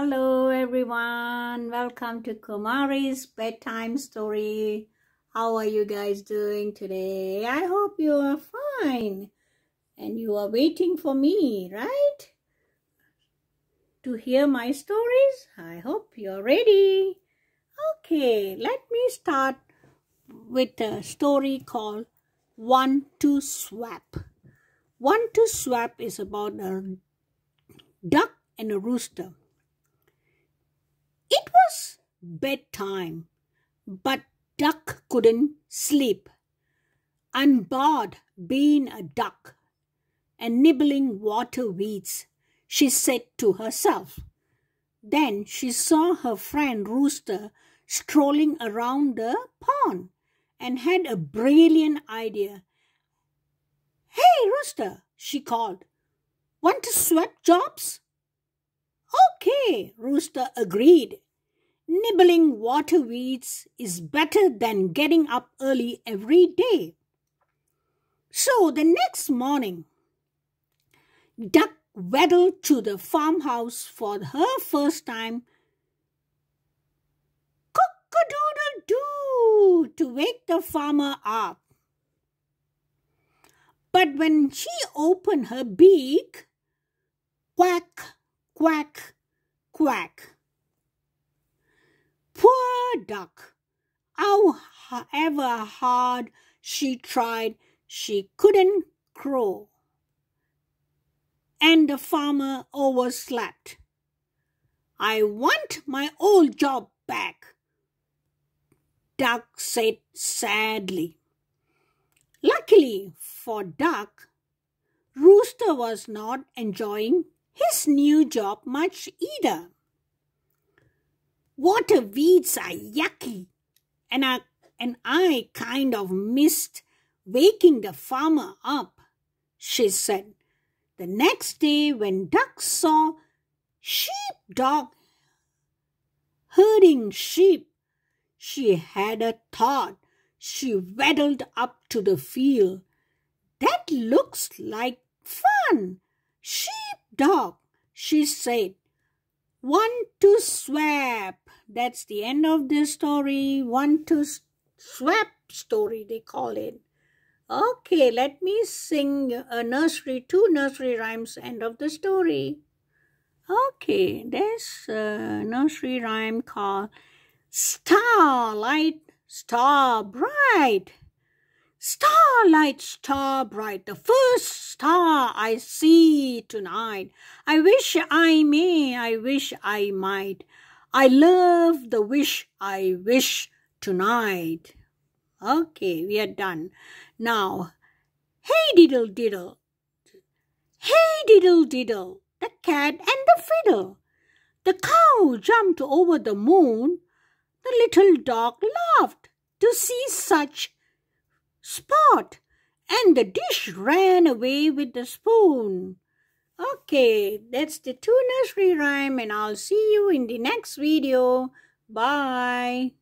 Hello everyone, welcome to Kumari's bedtime story. How are you guys doing today? I hope you are fine and you are waiting for me, right? To hear my stories? I hope you're ready. Okay, let me start with a story called Want to Swap. Want to Swap is about a duck and a rooster. Was bedtime, but Duck couldn't sleep. I'm bored being a duck and nibbling water weeds, she said to herself. Then she saw her friend Rooster strolling around the pond and had a brilliant idea. Hey, Rooster, she called. Want to swap jobs? Okay, Rooster agreed. Nibbling water weeds is better than getting up early every day. So the next morning, Duck waddled to the farmhouse for her first time. Cock-a-doodle-doo to wake the farmer up. But when she opened her beak, Duck! However hard she tried, she couldn't crow. And the farmer overslept. I want my old job back, Duck said sadly. Luckily for Duck, Rooster was not enjoying his new job much either. Water weeds are yucky, and I, and I kind of missed waking the farmer up, she said. The next day, when Duck saw sheepdog herding sheep, she had a thought. She waddled up to the field. That looks like fun. Sheepdog, she said. Want to swap. That's the end of the story. Want to swap story, they call it. Okay, let me sing a nursery, two nursery rhymes, end of the story. Okay, there's a nursery rhyme called Starlight, Star Bright. Starlight, star bright, the first star I see tonight. I wish I may, I wish I might. I love the wish I wish tonight. Okay, we are done. Now, hey diddle diddle. Hey diddle diddle, the cat and the fiddle. The cow jumped over the moon. The little dog laughed to see such and the dish ran away with the spoon. Okay, that's the two nursery rhyme and I'll see you in the next video. Bye.